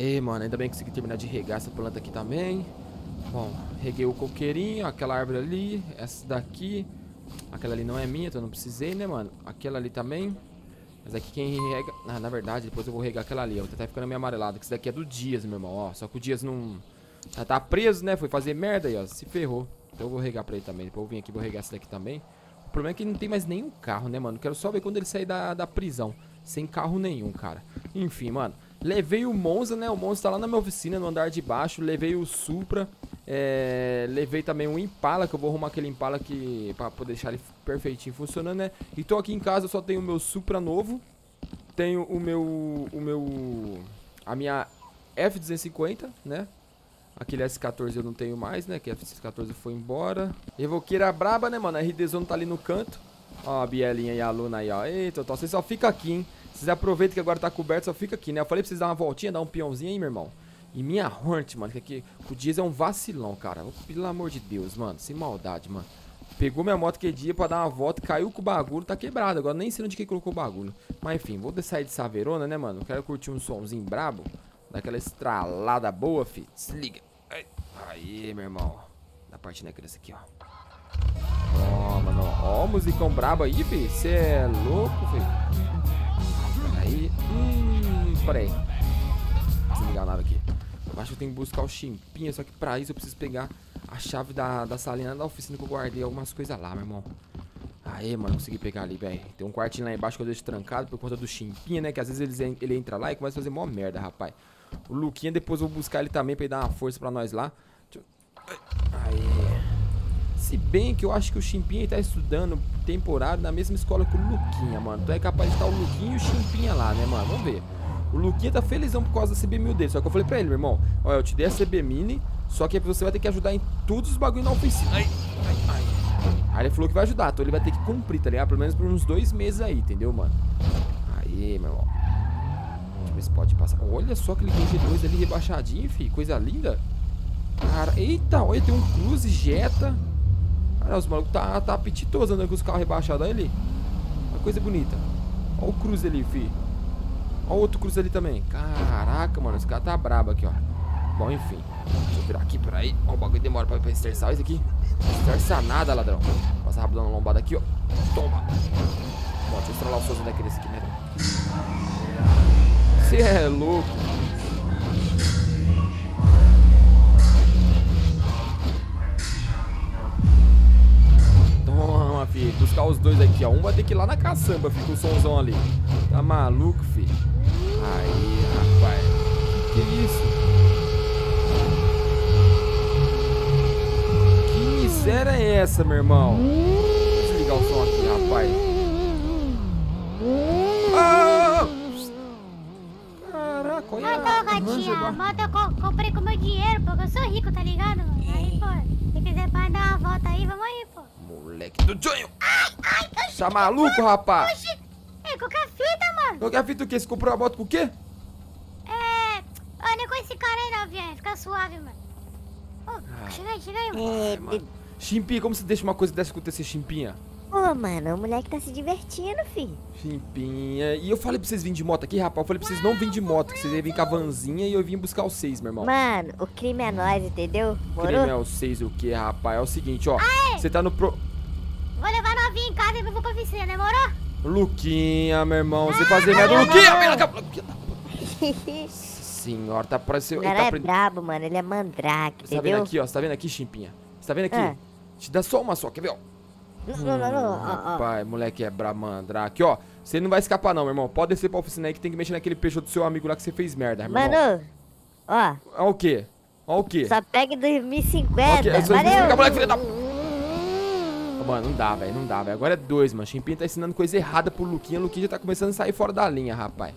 Aê, mano, ainda bem que consegui terminar de regar essa planta aqui também. Bom, reguei o coqueirinho, aquela árvore ali, essa daqui. Aquela ali não é minha, então não precisei, né, mano? Aquela ali também. Mas aqui quem rega... Ah, na verdade, depois eu vou regar aquela ali, ó. Tá ficando meio amarelada, que isso daqui é do Dias, meu irmão, ó. Só que o Dias não... Ah, tá preso, né? Foi fazer merda aí, ó. Se ferrou. Então eu vou regar pra ele também. Depois eu vim aqui vou regar essa daqui também. O problema é que não tem mais nenhum carro, né, mano? Quero só ver quando ele sair da, da prisão. Sem carro nenhum, cara. Enfim, mano. Levei o Monza, né? O Monza tá lá na minha oficina, no andar de baixo. Levei o Supra. É... Levei também o Impala, que eu vou arrumar aquele Impala que... Pra poder deixar ele perfeitinho funcionando, né? E tô aqui em casa, eu só tenho o meu Supra novo. Tenho o meu... O meu... A minha F-250, né? Aquele S14 eu não tenho mais, né? Que a F14 foi embora. Evoqueira braba, né, mano? A RD-Zone tá ali no canto. Ó, a Bielinha e a Luna aí, ó. Eita, Você só fica aqui, hein? Vocês aproveitam que agora tá coberto, só fica aqui, né? Eu falei pra vocês dar uma voltinha, dar um peãozinho aí, meu irmão. E minha Hornet, mano, que aqui, o Dias é um vacilão, cara. Pelo amor de Deus, mano. Sem maldade, mano. Pegou minha moto que dia pra dar uma volta, caiu com o bagulho, tá quebrado. Agora nem sei onde que colocou o bagulho. Mas enfim, vou sair de Saverona, né, mano? Quero curtir um somzinho brabo. Daquela estralada boa, fi. Desliga. Aí, meu irmão. Da parte negra esse aqui, ó. Ó, mano. Ó, musicão brabo aí, fi. Você é louco, fi. Aí. Hum, peraí. Desligar a nave aqui. Eu acho que eu tenho que buscar o chimpinha, só que pra isso eu preciso pegar a chave da, da salinha da oficina que eu guardei algumas coisas lá, meu irmão. Aê, mano, consegui pegar ali, velho. Tem um quartinho lá embaixo que eu deixo trancado por conta do chimpinha, né? Que às vezes ele, ele entra lá e começa a fazer mó merda, rapaz. O Luquinha, depois eu vou buscar ele também pra ele dar uma força pra nós lá. Aí. Se bem que eu acho que o Chimpinha tá estudando temporada na mesma escola que o Luquinha, mano. Então é capaz de estar o Luquinha e o Chimpinha lá, né, mano? Vamos ver. O Luquinha tá felizão por causa da CB1000 dele. Só que eu falei pra ele, meu irmão, olha, eu te dei a CB Mini, só que você vai ter que ajudar em todos os bagulho na oficina. Ai, ai, ai. Aí ele falou que vai ajudar, então ele vai ter que cumprir, tá ligado? Pelo menos por uns dois meses aí, entendeu, mano? Aí, meu irmão. Deixa eu ver se pode passar. Olha só aquele G2 ali rebaixadinho, fi. Coisa linda. Cara, eita, olha, tem um Cruze Jetta. Cara, os malucos tá, tá apetitoso andando com os carros rebaixados. Olha ali. Uma coisa bonita. Olha o Cruze ali, fi. Olha o outro Cruze ali também. Caraca, mano, esse cara tá brabo aqui, ó. Bom, enfim. Deixa eu virar aqui por aí. Ó, o bagulho demora pra, pra esterçar isso aqui. Não esterça nada, ladrão. Passar rápido na lombada aqui, ó. Toma. Bom, deixa eu estralar o sozinho daquele aqui, né? Você é louco. Buscar os dois aqui, ó. Um vai ter que ir lá na caçamba, fica o somzão ali. Tá maluco, filho? Aí, rapaz. Que, que isso? Que miséria é essa, meu irmão? Vou desligar o som aqui, rapaz. Ah! Caraca, olha tô, gatinha. A moto eu co comprei com meu dinheiro, porque eu sou rico, tá ligado? Aí, pô, se quiser pra dar uma volta aí, vamos aí, pô. Moleque do sonho. Tá maluco, rapaz? Oxi, é qualquer fita, mano. Qualquer fita o quê? Você comprou a moto com o quê? É, eu nem com esse cara aí não, viado. Fica suave, mano. Ô, chega aí, chega aí, mano. É, mano. Chimpinha, como você deixa uma coisa dessa acontecer, Chimpinha? Pô, mano, o moleque tá se divertindo, fi. Chimpinha. E eu falei pra vocês virem de moto aqui, rapaz. Eu falei pra vocês não virem de moto, que vocês iam vir com a vanzinha e eu vim buscar os seis, meu irmão. Mano, o crime é nós, entendeu? O crime é o seis o que, rapaz? É o seguinte, ó. Você tá no pro... Vou levar novinha em casa e vou pra oficina, demorou? Luquinha, meu irmão. Você fazer merda. Luquinha. Nossa senhora, tá parecendo... O cara é brabo, mano. Ele é mandrake, Você tá entendeu? vendo aqui, ó? Você tá vendo aqui, Chimpinha? Você tá vendo aqui? Ah. Te dá só uma só, quer ver, ó? Não, não, não. Rapaz, moleque é bramandrake. Ó, você não vai escapar não, meu irmão. Pode descer pra oficina aí que tem que mexer naquele peixe do seu amigo lá que você fez merda, meu irmão. Mano, ó, Ó o quê? Ó o quê? só pega em 2050. Ok, só Valeu! moleque, filha da- Mano, não dá, velho, não dá, velho. Agora é dois, mano. Chimpinha tá ensinando coisa errada pro Luquinha. O Luquinha já tá começando a sair fora da linha, rapaz.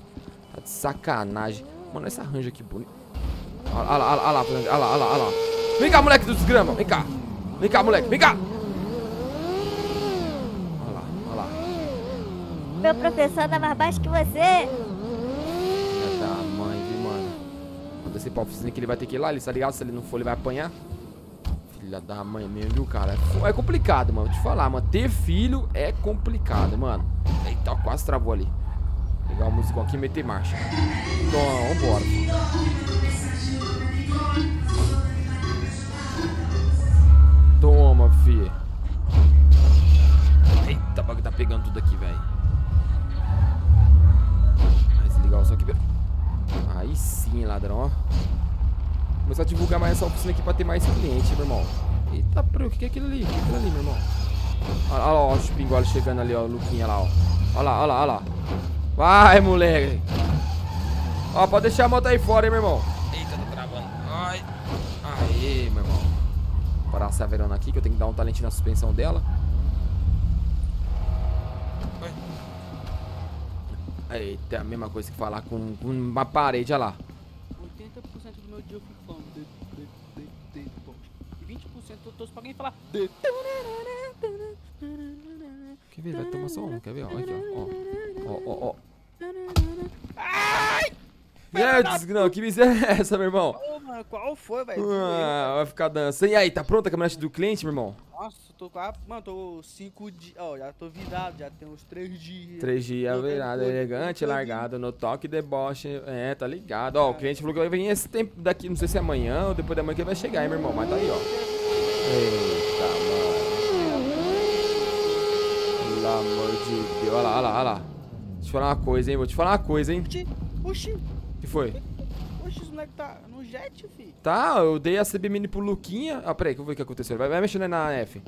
Tá de sacanagem. Mano, essa ranja aqui bonita. Olha lá, olha lá, olha lá, olha lá. Vem cá, moleque do desgrama, vem cá. Vem cá, moleque, vem cá. Olha lá, olha lá. Meu professor anda mais baixo que você. Filha da mãe, viu, mano? Manda esse pra oficina que ele vai ter que ir lá, ele tá ligado? Se ele não for, ele vai apanhar. Filha da mãe mesmo, viu, cara? É, é, complicado, mano. Vou te falar, mano. Ter filho é complicado, mano. Eita, quase travou ali. Pegar o musicão aqui e meter marcha. Então, vambora. Toma, fi. Eita, o bagulho tá pegando tudo aqui, velho. Vai ligar o som aqui. Aí sim, ladrão, ó. Começar a divulgar mais essa oficina aqui pra ter mais cliente, meu irmão. Eita, pro, o que é aquilo ali? O que é aquilo ali, meu irmão? Olha lá, ó, os pingolos chegando ali, ó, o Luquinha lá, ó. Olha lá, olha lá, olha lá. Vai, moleque. Ó, pode deixar a moto aí fora, hein, meu irmão. Eita, tá travando. Ai. Aê, meu irmão. Vou parar essa verona aqui, que eu tenho que dar um talento na suspensão dela. Eita, é a mesma coisa que falar com, com uma parede, olha lá. 80% do meu dia eu fico falando de, de, de, de, de, E 20% eu torço pra alguém falar de. Quer ver? Vai tomar só um, quer ver? Ó, aqui, ó. Ó, ó, ó. E aí, desgrão, que miséria é essa, meu irmão? Ô, mano, qual foi, velho? Ah, vai ficar dançando. E aí, tá pronta a caminhonete do cliente, meu irmão? Nossa, tô quase. Mano, tô 5 dias. Ó, já tô virado, já tem uns 3 dias. Três dias, virado, elegante, largado, no toque, deboche. É, tá ligado. Ó, o cliente falou que vai vir esse tempo daqui, não sei se é amanhã ou depois da manhã que ele vai chegar, hein, meu irmão. Mas tá aí, ó. Eita, mano. Pelo amor de Deus. Olha lá, olha lá, olha lá. Deixa eu te falar uma coisa, hein. Vou te falar uma coisa, hein. Oxi, oxi, O que foi? Oxi, esse moleque tá no jet, fi. Tá, eu dei a CB Mini pro Luquinha. Ah, peraí, que eu vou ver o que aconteceu. Vai, vai mexendo aí na F.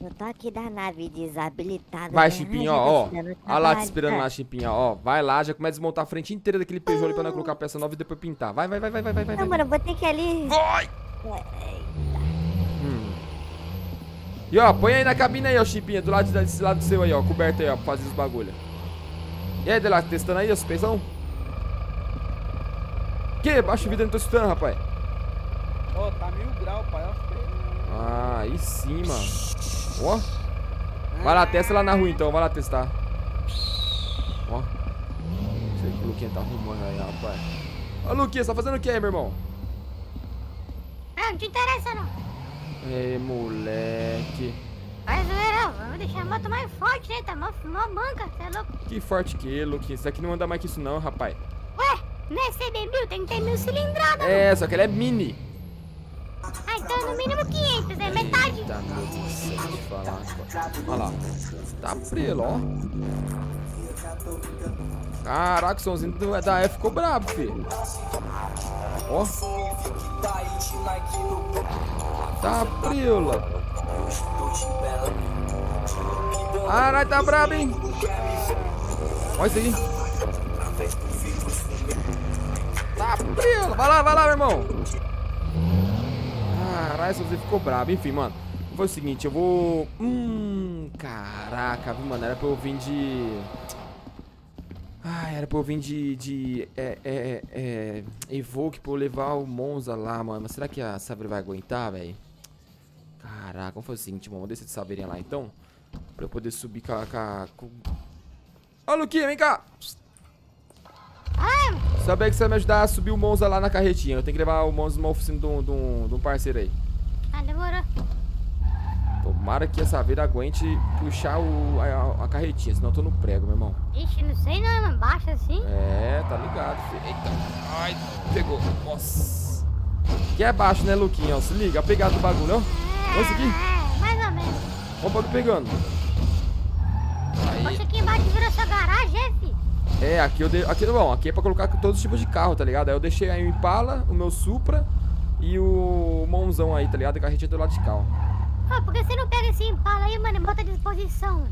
Eu tô aqui da nave desabilitada. Vai, né? Chipinho, Ai, ó, ó. Olha lá te esperando lá, Chipinho, ó. Vai lá, já começa a desmontar a frente inteira daquele Peugeot ali pra nós colocar peça nova e depois pintar. Vai, vai, vai, vai, vai, vai, vai. Não, mano, eu vou ter que ir ali. Vai! Hum. E ó, põe aí na cabine aí, ó, Chipinha, do lado desse lado seu aí, ó, coberto aí, ó, pra fazer os bagulho. E aí, Delato, testando aí a suspensão? Que? Baixa o vidro, não tô escutando, rapaz. Ó, tá mil grau, pai, ó. Ah, aí sim, mano. Ó. Vai lá, testa lá na rua então, vai lá testar. Ó. Não sei que o Luquinha tá arrumando aí, rapaz. Ô, Luquinha, você tá fazendo o que aí, meu irmão? Ah, não te interessa não. Ei, moleque. Vai zoeira, vamos deixar a moto mais forte, né? Tá mó, mó manca, você é louco. Que forte que, Luquinha. Isso aqui não anda mais que isso não, rapaz. É CB mil, tem que ter mil cilindradas. É, só que ela é mini. Ah, então no mínimo 500, é metade. Eita, meu Deus céu, vou te falar. Olha lá. Tá prelo, ó. Caraca, o somzinho do- da F ficou brabo, filho. Ó. Tá prela. Caralho, tá brabo, hein? Olha isso aí. Tá prela. Vai lá, vai lá, meu irmão. Caralho, você ficou brabo. Enfim, mano. Foi o seguinte, eu vou... Hum, caraca, viu, mano? Era pra eu vir de... Ah, era pra eu vir de... de é, é, é... Evoque pra eu levar o Monza lá, mano. Mas será que a Savery vai aguentar, velho? Caraca, vamos fazer o seguinte, mano. Vamos descer de Saveirinha lá, então. Pra eu poder subir com a... Ô, Luquinha, vem cá! Saber que você vai me ajudar a subir o Monza lá na carretinha. Eu tenho que levar o Monza numa oficina de um, de um, de um parceiro aí. Ah, demorou. Tomara que essa veira aguente puxar o, a, a carretinha, senão eu tô no prego, meu irmão. Ixi, não sei não, mano. Baixa assim. É, tá ligado, filho. Eita. Ai, pegou. Nossa. Que é baixo, né, Luquinha? Se liga, a pegada do bagulho, ó. Olha isso aqui. É, mais ou menos. Bagulho pegando. Aí. Poxa, aqui embaixo virou sua garagem, é, fi? É, aqui eu dei. Aqui, bom, aqui é pra colocar todos os tipos de carro, tá ligado? Aí eu deixei aí o Impala, o meu Supra e o Monzão aí, tá ligado? A carretinha do lado de cá, ó. Pô, por que você não pega esse impala aí, mano, e bota à disposição, mano?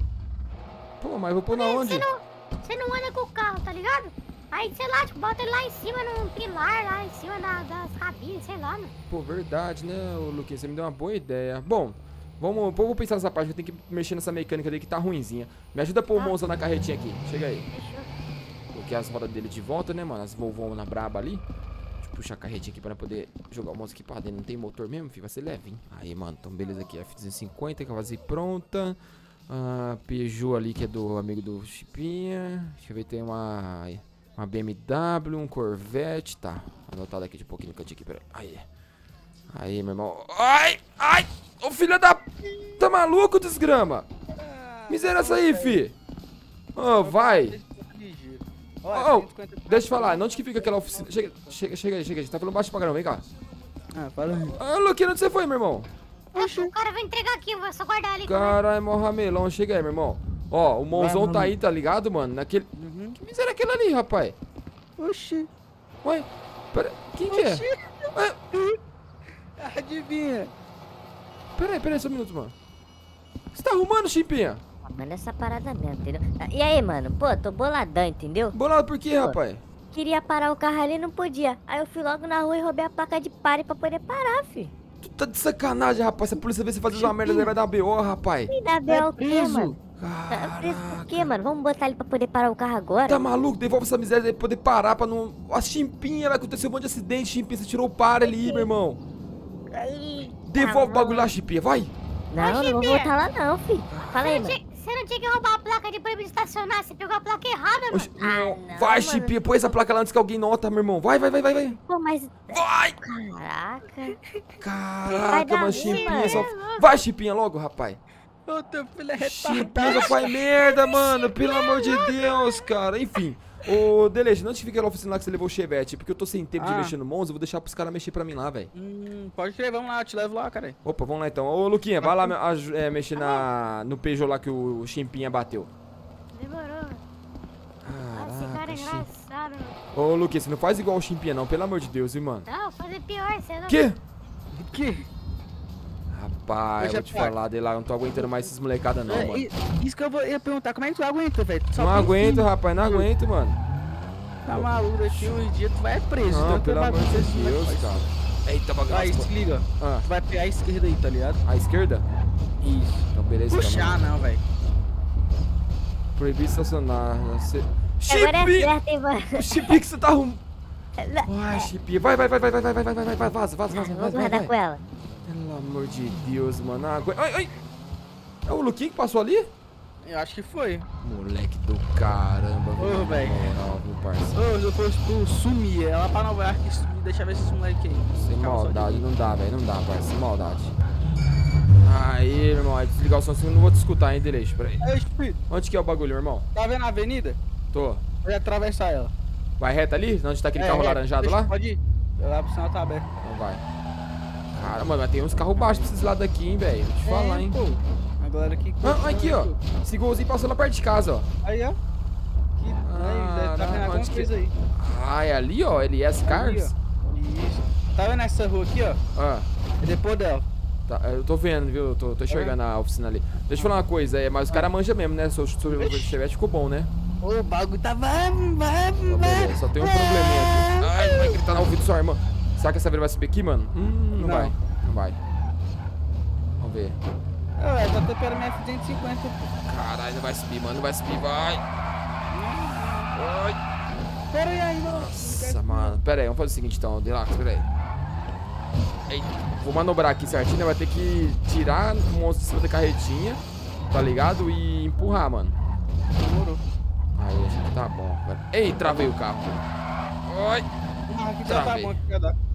Pô, mas eu vou pôr na onde? Você não, você não anda com o carro, tá ligado? Aí, sei lá, tipo, bota ele lá em cima, num pilar, lá em cima da- das cabines, sei lá, mano. Pô, verdade, né, Luquinha? Você me deu uma boa ideia. Bom, vamos, vou pensar nessa parte. Eu tenho que mexer nessa mecânica dele que tá ruinzinha. Me ajuda a pôr o Tá. Monza na carretinha aqui. Chega aí. As rodas dele de volta, né, mano? As Volvão na braba ali. Deixa eu puxar a carretinha aqui pra poder jogar o Monza aqui pra dentro. Não tem motor mesmo, filho? Vai ser levinho. Aí, mano, então beleza aqui. F250, quase pronta. Ah, Peugeot ali, que é do amigo do Chipinha. Deixa eu ver, tem uma... Uma BMW, um Corvette. Tá, anotado aqui de pouquinho no cantinho aqui, peraí. Aí. Aí, meu irmão. Ai, ai! Ô filho da... Tá maluco, desgrama? Miséria essa aí, fi. Ô, vai. Ô, ô, deixa eu falar, onde que fica aquela oficina? Chega, chega, chega aí, chega aí. Tá falando baixo pra caramba, vem cá. Ah, fala aí. Ah, Luquinha, onde você foi, meu irmão? O cara vai entregar aqui, eu vou só guardar ali. Caralho, mó ramelão. Chega aí, meu irmão. Ó, o Monzão Vai, tá aí, tá ligado, mano? Naquele... Uhum. Que miséria é aquela ali, rapaz? Oxi. Ué, pera... Quem que é? Ué, Adivinha? pera aí, pera aí, só um minuto, mano. O que você tá arrumando, Chimpinha? Mano, essa parada mesmo, entendeu? Ah, E aí, mano? Pô, tô boladão, entendeu? Bolado por quê, rapaz? Queria parar o carro ali e não podia. Aí eu fui logo na rua e roubei a placa de pare pra poder parar, fi. Tu tá de sacanagem, rapaz. Se a polícia ver você fazer uma merda, vai dar BO, rapaz. E dá B.O. o quê, mano? Tá preso por quê, mano? Vamos botar ele pra poder parar o carro agora? Tá maluco? Devolve essa miséria aí pra poder parar pra não. A chimpinha vai acontecer um monte de acidente, chimpinha. Você tirou o par ali, meu irmão. Aí, Devolve o bagulho lá, chimpinha, vai. Não, não vou voltar lá não, fi. Fala aí, mano. Não tinha que roubar a placa de proibido estacionar, você pegou a placa errada, mano. Oxi, Ah, não. não, vai, mano. chimpinha. Põe essa placa lá antes que alguém nota, meu irmão. Vai, vai, vai, vai, vai. Pô, mas... Vai! Caraca. Vai Caraca, dar mano, mano. só. Vai, chimpinha, logo, rapaz. Ô, teu filho é retardado. só faz merda, mano. Pelo amor de Deus, cara. Enfim. Ô, Deleja, não te fica lá na oficina lá que você levou o Chevette, porque eu tô sem tempo de Ah. mexer no Monza, eu vou deixar pros caras mexer pra mim lá, velho. Hum, pode crer, vamos lá, eu te levo lá, cara. Opa, vamos lá então. Ô, Luquinha, vai lá é, mexer na, no Peugeot lá que o Chimpinha bateu. Demorou. Ah, esse cara Caraca, é engraçado, mano. Ô, Luquinha, você não faz igual o Chimpinha não, pelo amor de Deus, viu, mano? Não, fazer pior, você não... Que? O quê? Rapaz, eu é vou te falar dele lá, eu não tô aguentando mais esses molecada não, É, mano. Isso que eu vou, ia perguntar, como é que tu aguenta, velho? Não aguento, filho. rapaz, não aguento, mano. Tá maluco, daqui um dia tu vai preso. Não, então pelo vai amor de bagunça esse Deus, negócio. cara. Eita, Aí, bagaço. se liga, Ah, tu vai pegar a esquerda aí, tá ligado? a esquerda? Isso. Então, beleza. então, Puxar mano. não, velho. Proibir estacionar. Você... Agora é hein, mano? Chimpinha que você tá arrumando. Vai, Chimpinha. Vai, vai, vai, vai, vai, vai, vai, vai, vai, vai, vai, vaza, vaza, vaza, Vou vai, vai, guardar vai. com ela. Pelo amor de Deus, mano. Agu- Ai, ai. É o Luquinho que passou ali? Eu acho que foi. Moleque do caramba, Ô, velho. moral, viu, parceiro? Ô, se eu fosse tu, sumia. Ela pra Nova York e deixa ver esses moleques aí. Sem maldade, não dá, velho. Não dá, parceiro. Sem maldade. Aí, meu irmão. Aí desligar o som assim, eu não vou te escutar, hein, Deleixo. Pera aí. Onde que é o bagulho, meu irmão? tá vendo a avenida? Tô. Pode atravessar ela. Vai reto ali? Onde tá aquele É, carro é, laranjado deixa- lá? Pode ir. Lá pro sinal tá aberto. Então vai. Cara, mano, mas tem uns carros baixos pra esses lados aqui, hein, velho. Vou te falar, É, hein. Pô, a galera aqui... Ah, aqui, ó. Esse golzinho passou na parte de casa, ó. Aí, ó. Aqui, aí, deve tá vendo alguma onde que- coisa aí. Ah, é ali, ó. LS Cars? Ali, ó. Isso. Tá vendo essa rua aqui, ó? Ah, É depois dela. tá, eu tô vendo, viu? Eu tô, tô enxergando a oficina ali. Deixa eu falar uma coisa, é, mas os caras manjam mesmo, né? Seu, Chevette ficou bom, né? Ô, o bagulho tá... Tá só tem um probleminha aqui. Ai, vai gritar no ouvido sua irmã. Será que essa vira vai subir aqui, mano? Hum, não, Não. vai. Não vai. Vamos ver. Ué, tá temperando minha F-150, pô. Caralho, não vai subir, mano. Não vai subir, vai. Ai. Pera aí ainda. Nossa, mano. Pera aí, vamos fazer o seguinte então, Delax, pera aí. Eita, vou manobrar aqui certinho, né? Vai ter que tirar o monstro de cima da carretinha, tá ligado? E empurrar, mano. Demorou. Aí, acho que tá bom. Pera. Ei, travei o carro. Oi. Ah, aqui tá bom, aqui.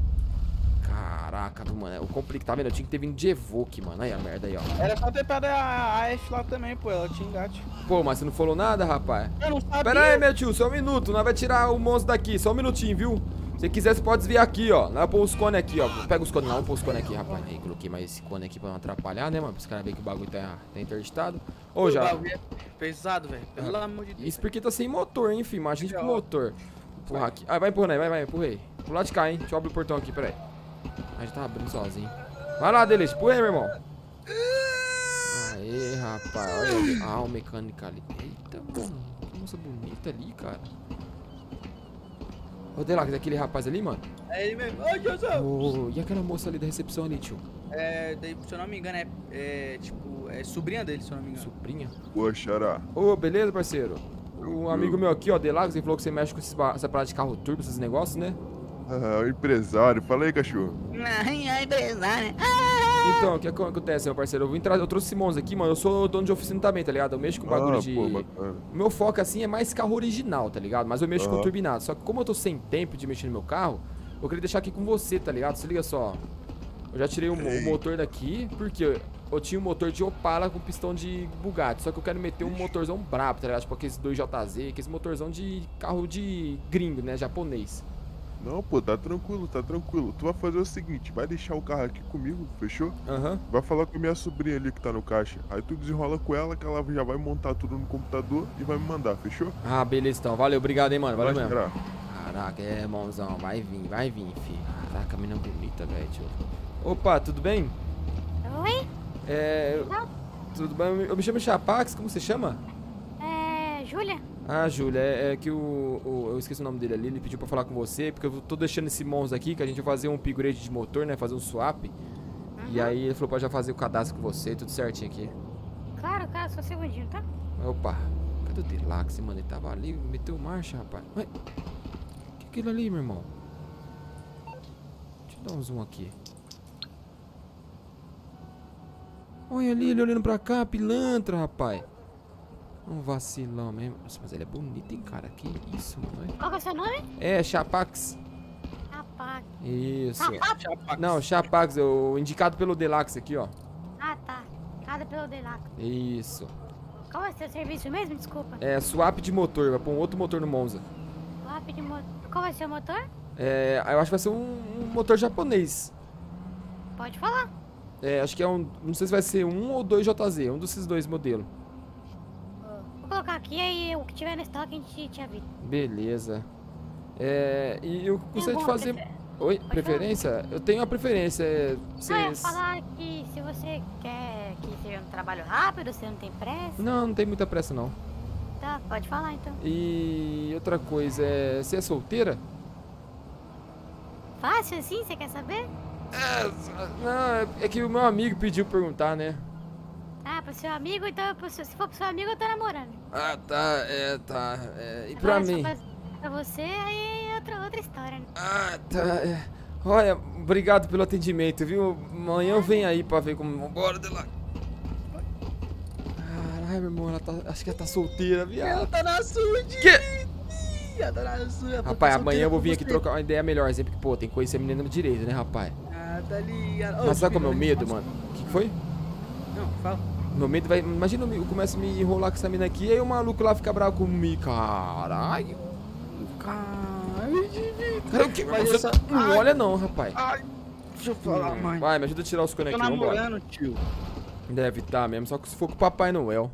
Caraca, mano. O complicado, tá vendo? Eu tinha que ter vindo de Evoque, mano. Aí a merda aí, ó. Era só ter pegado a, a F lá também, pô. Ela tinha engate. Pô, mas você não falou nada, rapaz? Eu não sabia. Pera aí, meu tio, só um minuto. Nós vai tirar o monstro daqui, só um minutinho, viu? Se quiser, você pode desviar aqui, ó. Nós vamos pôr os cones aqui, ó. Pega os cones lá, vamos pôr os cones aqui, rapaz. Aí, coloquei mais esse cone aqui pra não atrapalhar, né, mano? Pra os caras verem que o bagulho tá, tá interditado. Ô, O já. bagulho é pesado, velho. Pelo Ah, amor de Deus. Isso porque tá sem motor, hein, filho? Imagina com motor. Empurrar aqui. Ah, vai empurrando aí, vai, vai, empurrei. Pro lado de cá, hein? Deixa eu abrir o portão aqui, peraí. Ah, já tá abrindo sozinho. Vai lá, Delete, empurra aí, meu irmão. Aê, rapaz. Olha ali. Ah, o mecânico ali. Eita, mano. Que moça bonita ali, cara. Ô, Delac, daquele rapaz ali, mano. É ele mesmo. Ô, José. Ô, e aquela moça ali da recepção ali, tio? É, daí, se eu não me engano, é, é tipo, é sobrinha dele, se eu não me engano. Sobrinha? Ô, Xará. Ô, beleza, parceiro? Um amigo meu aqui, ó, Delac, ele falou que você mexe com esses essa parada de carro turbo, esses negócios, né? Ah, o empresário. Fala aí, cachorro. Ai, ai, empresário. Então, o que ac- acontece, meu parceiro? Eu vim trazer, eu trouxe Monza aqui, mano. Eu sou dono de oficina também, tá ligado? Eu mexo com bagulho ah, de. pô, bacana. Meu foco, assim, é mais carro original, tá ligado? Mas eu mexo com Aham. turbinado. Só que como eu tô sem tempo de mexer no meu carro, eu queria deixar aqui com você, tá ligado? Se liga só. Eu já tirei o, o motor daqui, porque eu, eu tinha um motor de Opala com pistão de Bugatti. Só que eu quero meter um motorzão brabo, tá ligado? Tipo aqueles 2JZ, aquele motorzão de carro de gringo, né? Japonês. Não, pô, tá tranquilo, tá tranquilo. Tu vai fazer o seguinte, vai deixar o carro aqui comigo, fechou? Aham. Vai falar com a minha sobrinha ali que tá no caixa. Aí tu desenrola com ela que ela já vai montar tudo no computador e vai me mandar, fechou? Ah, beleza então. Valeu, obrigado, hein, mano. Valeu vai mesmo. Caraca, é, irmãozão. Vai vir, vai vir, filho. Caraca, menina bonita, velho. tio. Opa, tudo bem? Oi? É. Não. Tudo bem? Eu me chamo Chapax, como você chama? É. Júlia? Ah, Júlia, é, é que o, o- Eu esqueci o nome dele ali, ele pediu pra falar com você, porque eu tô deixando esse Monza aqui, que a gente vai fazer um upgrade de motor, né? Fazer um swap. E aí ele falou pra já fazer o cadastro com você, tudo certinho aqui. Claro, claro, só um segundinho, tá? Opa, cadê o Deluxe, mano? Ele tava ali, meteu marcha, rapaz. Ué, que é aquilo ali, meu irmão? Deixa eu dar um zoom aqui. Olha ali, ele olhando pra cá, pilantra, rapaz. Um vacilão mesmo. Nossa, mas ele é bonito, hein, cara? Que isso, mano. Qual que é o seu nome? É, Chapax. Rapaz. Isso. Chapax. Não, Chapax, o indicado pelo Deluxe aqui, ó. Ah, tá. Cada pelo Delac. Isso. Qual é o seu serviço mesmo? Desculpa. É, swap de motor, vai pôr um outro motor no Monza. Swap de motor. Qual vai ser o motor? É, eu acho que vai ser um, um motor japonês. Pode falar. É, acho que é um. Não sei se vai ser um ou dois JZ, um desses dois modelos. Vou colocar aqui aí o que tiver no estoque a gente te avisa. Beleza. É, e eu gostaria de fazer. prefer- Oi, falar. preferência? Eu tenho a preferência. é, Não, eu ia Vocês. falar que se você quer que seja um trabalho rápido, você não tem pressa, Não, não tem muita pressa não. tá, pode falar então. E outra coisa, é. Você é solteira? Fácil assim, você quer saber? É, não, é que o meu amigo pediu perguntar, né? Ah, pro seu amigo, então pro seu- se for pro seu amigo, eu tô namorando. Ah, tá, é, tá. é, e pra Agora, se mim? Pra você, aí é outra, outra história, né? Ah, tá. é. Olha, obrigado pelo atendimento, viu? Amanhã eu venho aí pra ver como. Bora de lá. Caralho, meu irmão, ela tá. Acho que ela tá solteira, viado. Ela tá na sua, de... Que? Ela tá na sua. tá Rapaz, amanhã eu vou vir aqui você. trocar uma ideia melhor, sempre que, pô, tem que conhecer a menina direito, né, rapaz? Ah, tá ligado. Mas sabe qual é o meu medo, mano? O que que foi? Não, fala. Meu medo vai. Imagina eu começo a me enrolar com essa menina aqui e aí o maluco lá fica bravo comigo. Caralho. Divi. Cara, o que? Mas Você essa- não Ai. olha não, rapaz. Ai, deixa eu falar, mãe. Vai, me ajuda a tirar os Tô aqui, vambora. namorando, tio. Deve estar mesmo, só que se for com o Papai Noel.